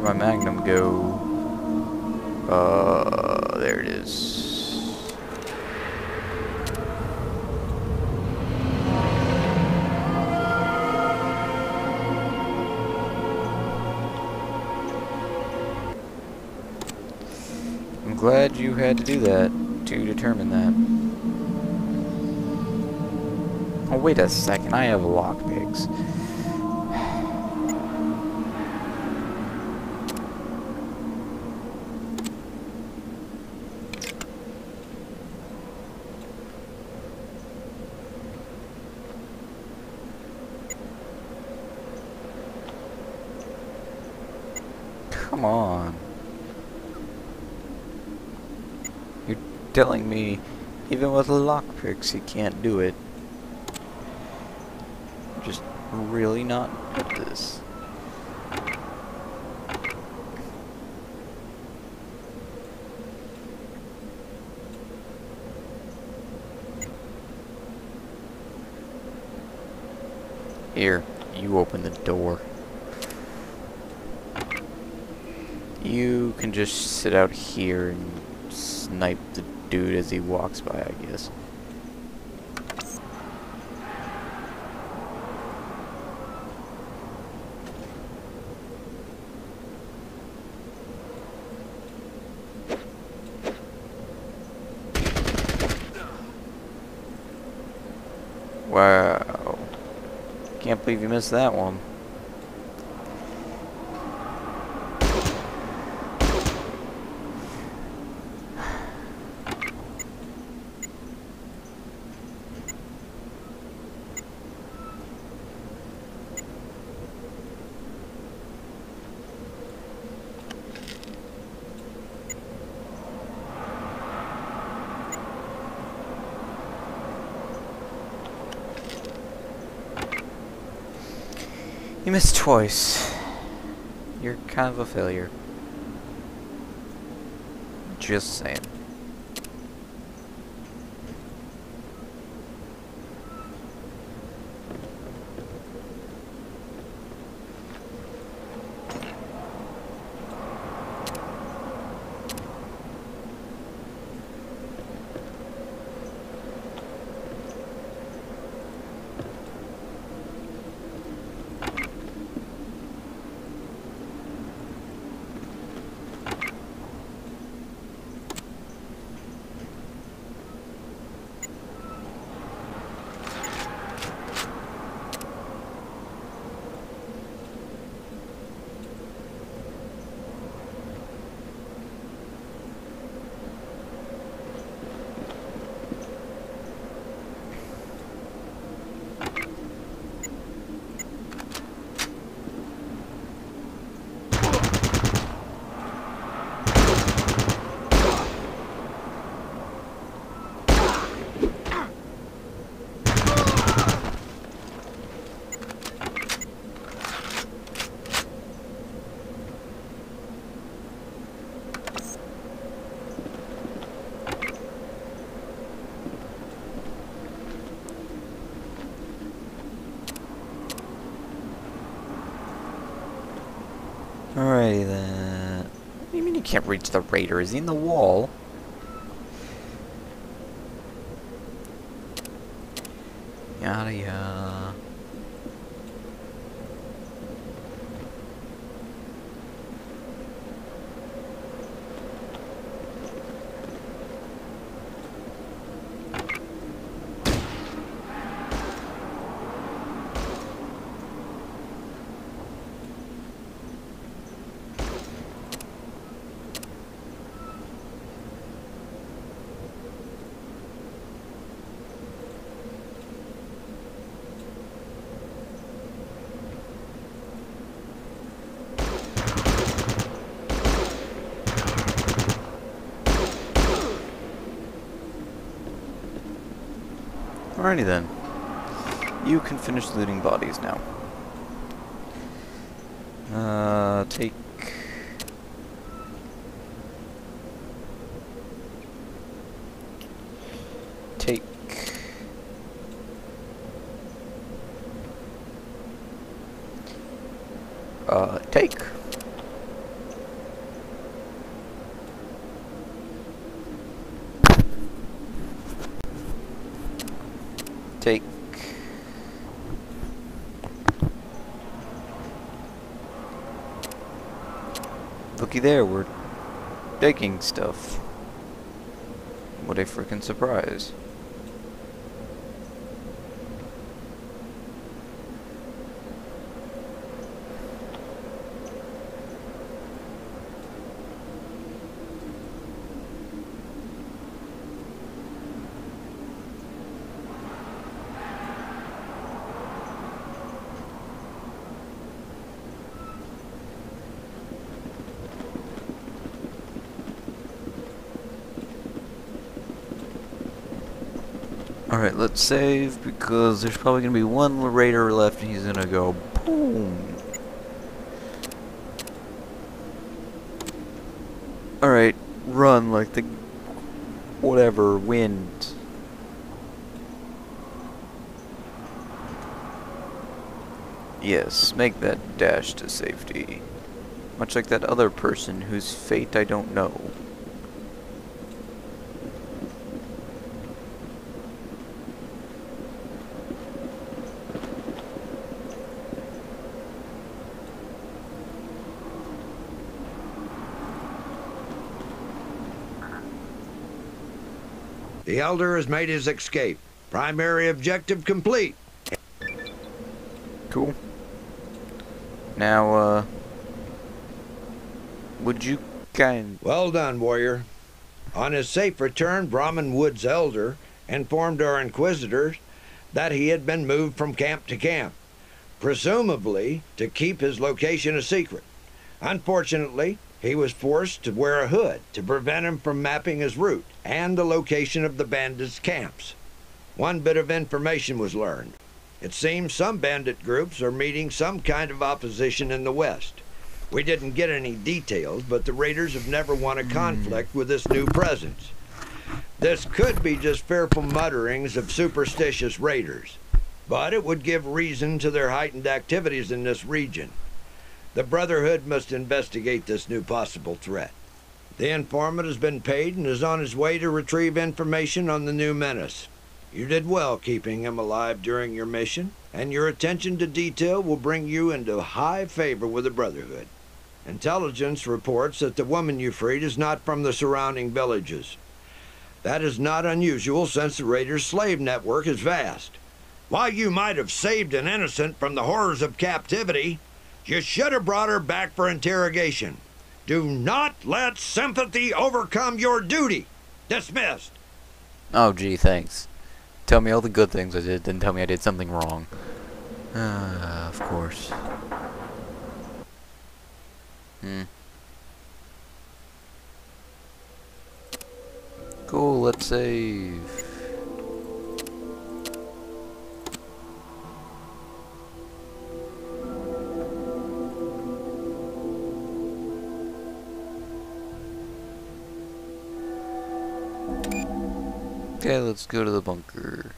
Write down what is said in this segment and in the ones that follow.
Where'd my magnum go? Uh, there it is. I'm glad you had to do that to determine that. Oh, wait a second. I have lockpicks. Come on. You're telling me even with lockpicks you can't do it. Just really not at this. Here, you open the door. You can just sit out here and snipe the dude as he walks by, I guess. Wow. Can't believe you missed that one. You missed twice. You're kind of a failure. Just saying. Alrighty then. Uh, what do you mean you can't reach the raider? Is he in the wall? Yada yada. Alrighty then. You can finish looting bodies now. Uh, take. Take Looky there, we're taking stuff. What a freaking surprise. Alright, let's save because there's probably going to be one raider left and he's going to go boom. Alright, run like the whatever wind. Yes, make that dash to safety. Much like that other person whose fate I don't know. The Elder has made his escape. Primary objective complete. Cool. Now, uh... Would you kind... Well done, warrior. On his safe return, Brahmin Wood's Elder informed our Inquisitors that he had been moved from camp to camp, presumably to keep his location a secret. Unfortunately, he was forced to wear a hood to prevent him from mapping his route and the location of the bandits' camps. One bit of information was learned. It seems some bandit groups are meeting some kind of opposition in the west. We didn't get any details, but the raiders have never won a hmm. conflict with this new presence. This could be just fearful mutterings of superstitious raiders, but it would give reason to their heightened activities in this region. The Brotherhood must investigate this new possible threat. The informant has been paid and is on his way to retrieve information on the new menace. You did well keeping him alive during your mission, and your attention to detail will bring you into high favor with the Brotherhood. Intelligence reports that the woman you freed is not from the surrounding villages. That is not unusual since the Raiders' slave network is vast. While you might have saved an innocent from the horrors of captivity, you should have brought her back for interrogation. Do not let sympathy overcome your duty. Dismissed. Oh, gee, thanks. Tell me all the good things I did, then tell me I did something wrong. Ah, of course. Hmm. Cool, let's save. Okay, let's go to the bunker.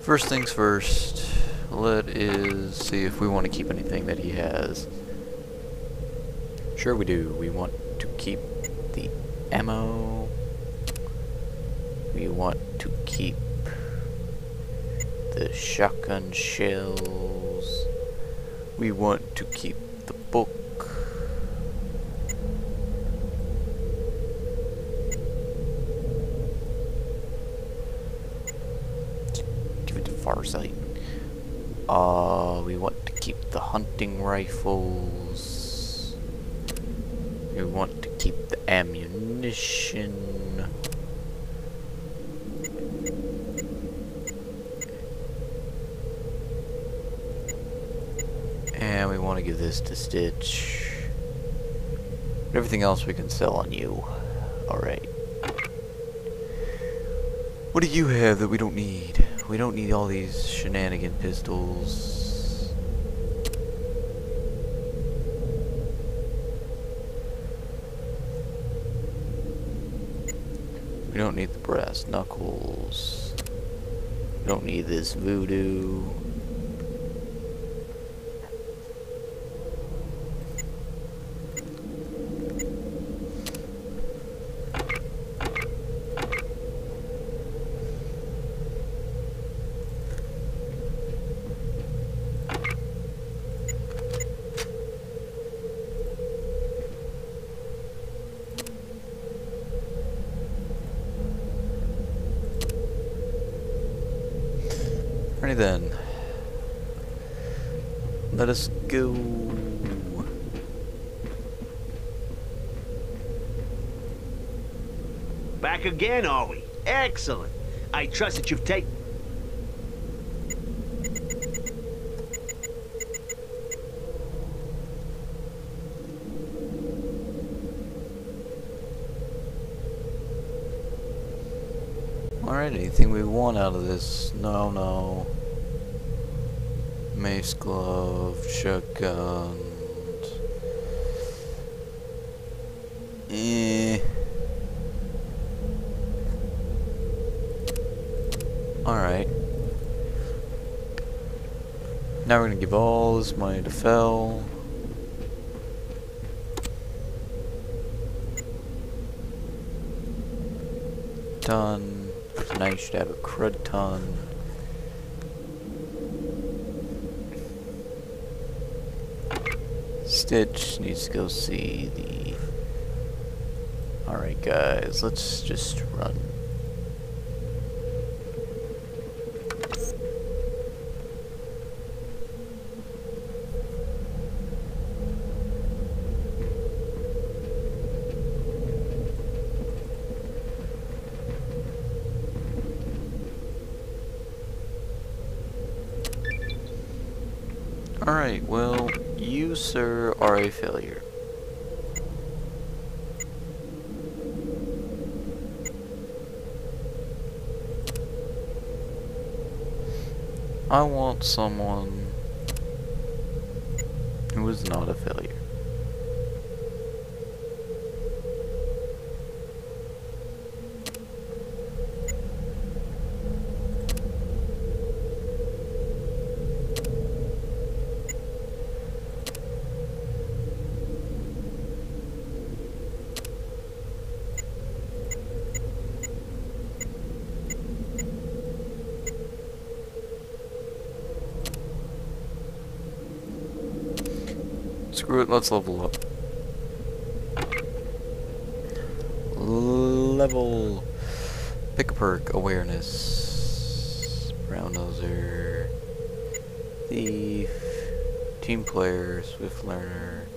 First things first, let is see if we want to keep anything that he has. Sure we do. We want to keep the ammo. We want to keep the shotgun shells. We want to keep the book. Give it to Farsight. Uh, we want to keep the hunting rifles. We want to keep the ammunition. And we want to give this to Stitch. Everything else we can sell on you. Alright. What do you have that we don't need? We don't need all these shenanigan pistols. We don't need the brass knuckles. We don't need this voodoo. Alrighty then. Let us go. Back again, are we? Excellent. I trust that you've taken... Alright, anything we want out of this? No, no. Mace glove, shotgun. Eh. Alright. Now we're gonna give all this money to Fell. Done. Tonight you should have a crud ton. Stitch needs to go see the... Alright guys, let's just run. Alright, well, you, sir, are a failure. I want someone who is not a failure. Let's level up. Level. Pick a perk, awareness. Brown noser. Thief. Team player, swift learner.